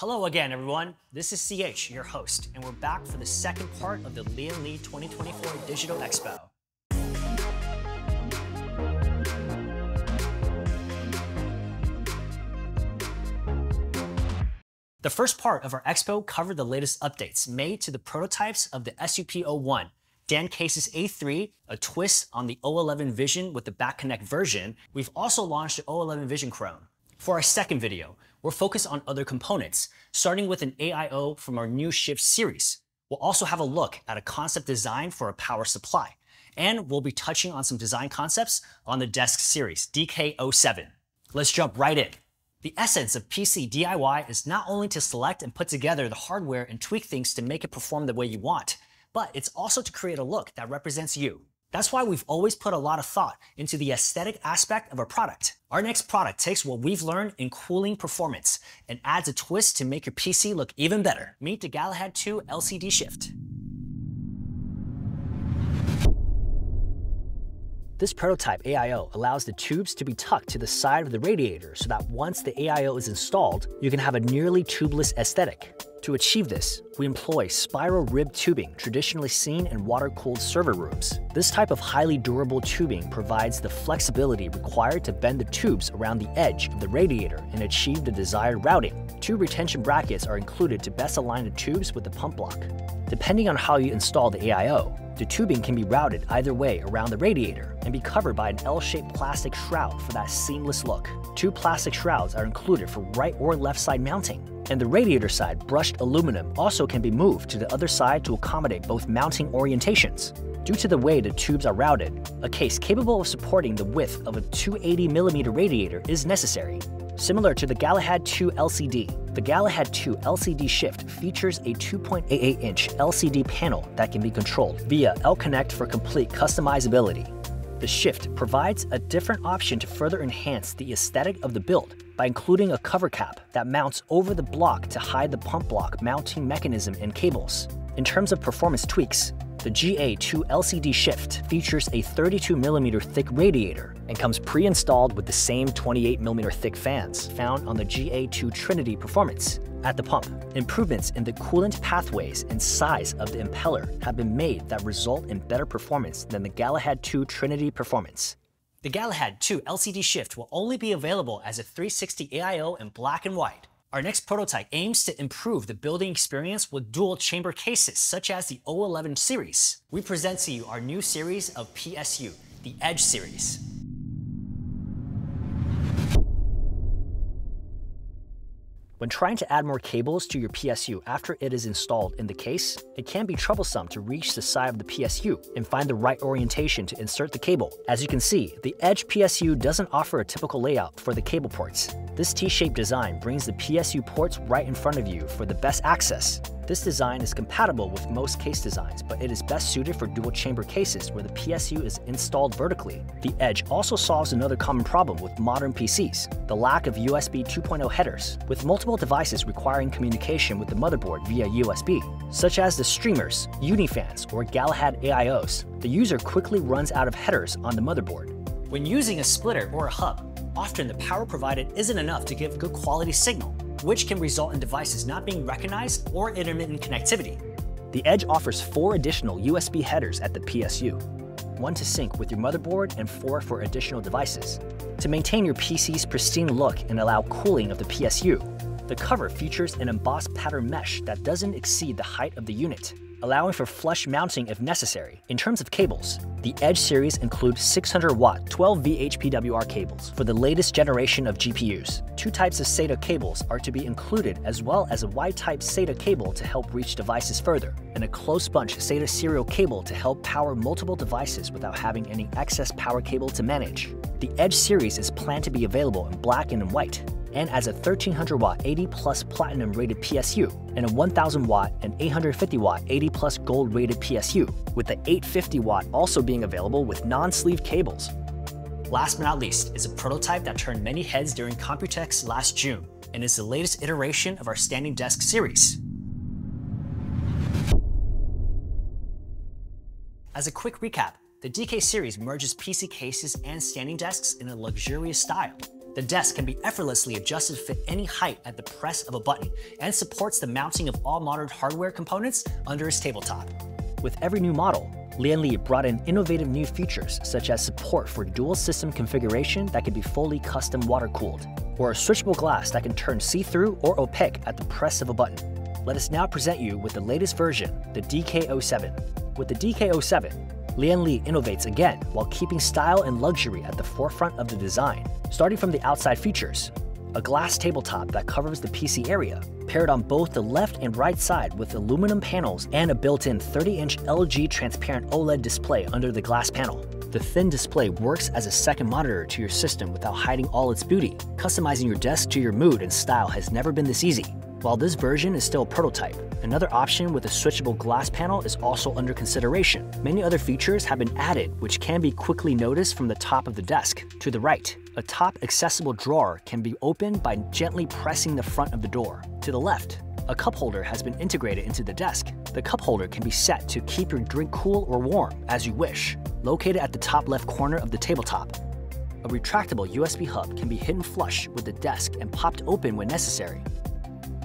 Hello again, everyone. This is CH, your host, and we're back for the second part of the Lian Li 2024 Digital Expo. The first part of our expo covered the latest updates made to the prototypes of the SUP01, DAN Cases A3, a twist on the O11 Vision with the back connect version. We've also launched the O11 Vision Chrome. For our second video, we're focused on other components, starting with an AIO from our new Shift series. We'll also have a look at a concept design for a power supply, and we'll be touching on some design concepts on the Desk series, DK07. Let's jump right in. The essence of PC DIY is not only to select and put together the hardware and tweak things to make it perform the way you want, but it's also to create a look that represents you. That's why we've always put a lot of thought into the aesthetic aspect of our product. Our next product takes what we've learned in cooling performance and adds a twist to make your PC look even better. Meet the Galahad 2 LCD Shift. This prototype AIO allows the tubes to be tucked to the side of the radiator so that once the AIO is installed, you can have a nearly tubeless aesthetic. To achieve this, we employ spiral rib tubing traditionally seen in water-cooled server rooms. This type of highly durable tubing provides the flexibility required to bend the tubes around the edge of the radiator and achieve the desired routing. Two retention brackets are included to best align the tubes with the pump block. Depending on how you install the AIO, the tubing can be routed either way around the radiator and be covered by an L-shaped plastic shroud for that seamless look. Two plastic shrouds are included for right or left side mounting, and the radiator side brushed aluminum also can be moved to the other side to accommodate both mounting orientations. Due to the way the tubes are routed, a case capable of supporting the width of a 280mm radiator is necessary. Similar to the Galahad 2 LCD, the Galahad 2 LCD Shift features a 2.88-inch LCD panel that can be controlled via L-Connect for complete customizability. The Shift provides a different option to further enhance the aesthetic of the build by including a cover cap that mounts over the block to hide the pump block mounting mechanism and cables. In terms of performance tweaks, the GA2 LCD Shift features a 32mm thick radiator and comes pre-installed with the same 28mm thick fans found on the GA2 Trinity Performance. At the pump, improvements in the coolant pathways and size of the impeller have been made that result in better performance than the Galahad 2 Trinity Performance. The Galahad 2 LCD Shift will only be available as a 360 AIO in black and white. Our next prototype aims to improve the building experience with dual chamber cases, such as the O11 series. We present to you our new series of PSU, the Edge series. When trying to add more cables to your PSU after it is installed in the case, it can be troublesome to reach the side of the PSU and find the right orientation to insert the cable. As you can see, the Edge PSU doesn't offer a typical layout for the cable ports. This T-shaped design brings the PSU ports right in front of you for the best access. This design is compatible with most case designs, but it is best suited for dual chamber cases where the PSU is installed vertically. The Edge also solves another common problem with modern PCs, the lack of USB 2.0 headers. With multiple devices requiring communication with the motherboard via USB, such as the Strimers, Unifans, or Galahad AIOs, the user quickly runs out of headers on the motherboard. When using a splitter or a hub, often the power provided isn't enough to give good quality signal which can result in devices not being recognized or intermittent connectivity. The Edge offers four additional USB headers at the PSU, one to sync with your motherboard and four for additional devices. To maintain your PC's pristine look and allow cooling of the PSU, the cover features an embossed pattern mesh that doesn't exceed the height of the unit allowing for flush mounting if necessary. In terms of cables, the Edge series includes 600 watt 12V HPWR cables for the latest generation of GPUs. Two types of SATA cables are to be included as well as a Y-type SATA cable to help reach devices further, and a close bunch SATA serial cable to help power multiple devices without having any excess power cable to manage. The Edge series is planned to be available in black and in white, and as a 1300 watt 80 plus platinum rated PSU and a 1000 watt and 850 watt 80 plus gold rated PSU, with the 850 watt also being available with non-sleeve cables. Last but not least is a prototype that turned many heads during Computex last June and is the latest iteration of our standing desk series. As a quick recap, the DK series merges PC cases and standing desks in a luxurious style. The desk can be effortlessly adjusted to fit any height at the press of a button and supports the mounting of all modern hardware components under its tabletop. With every new model, Lian Li brought in innovative new features such as support for dual system configuration that can be fully custom water cooled, or a switchable glass that can turn see-through or opaque at the press of a button. Let us now present you with the latest version, the DK07. With the DK07, Lian Li innovates again while keeping style and luxury at the forefront of the design. Starting from the outside features, a glass tabletop that covers the PC area, paired on both the left and right side with aluminum panels and a built-in 30-inch LG transparent OLED display under the glass panel. The thin display works as a second monitor to your system without hiding all its beauty. Customizing your desk to your mood and style has never been this easy. While this version is still a prototype, another option with a switchable glass panel is also under consideration. Many other features have been added which can be quickly noticed from the top of the desk. To the right, a top accessible drawer can be opened by gently pressing the front of the door. To the left, a cup holder has been integrated into the desk. The cup holder can be set to keep your drink cool or warm as you wish, located at the top left corner of the tabletop. A retractable USB hub can be hidden flush with the desk and popped open when necessary.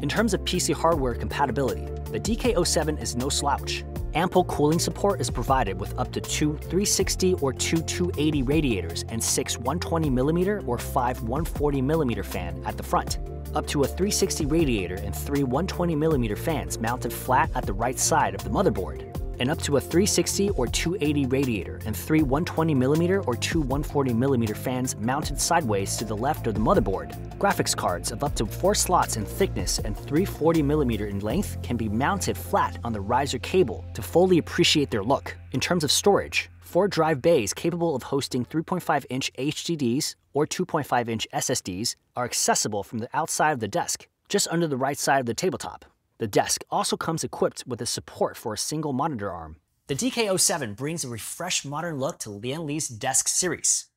In terms of PC hardware compatibility, the DK07 is no slouch. Ample cooling support is provided with up to two 360 or two 280 radiators and six 120mm or five 140mm fan at the front. Up to a 360 radiator and three 120mm fans mounted flat at the right side of the motherboard and up to a 360 or 280 radiator and three 120mm or two 140mm fans mounted sideways to the left of the motherboard. Graphics cards of up to 4 slots in thickness and 340mm in length can be mounted flat on the riser cable to fully appreciate their look. In terms of storage, four drive bays capable of hosting 3.5-inch HDDs or 2.5-inch SSDs are accessible from the outside of the desk, just under the right side of the tabletop. The desk also comes equipped with a support for a single monitor arm. The DK07 brings a refreshed modern look to Lian Li's desk series.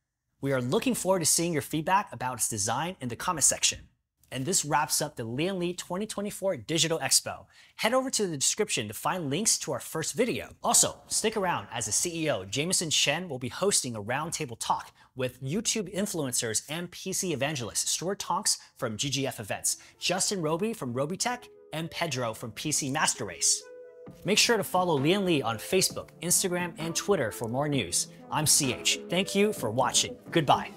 We are looking forward to seeing your feedback about its design in the comment section. And this wraps up the Lian Li 2024 Digital Expo. Head over to the description to find links to our first video. Also, stick around as the CEO, Jameson Chen, will be hosting a roundtable talk with YouTube influencers and PC evangelist Stuart Tonks from GGF Events, Justin Robey from Robeytech, and Pedro from PC Master Race. Make sure to follow Lian Li on Facebook, Instagram, and Twitter for more news. I'm CH. Thank you for watching. Goodbye.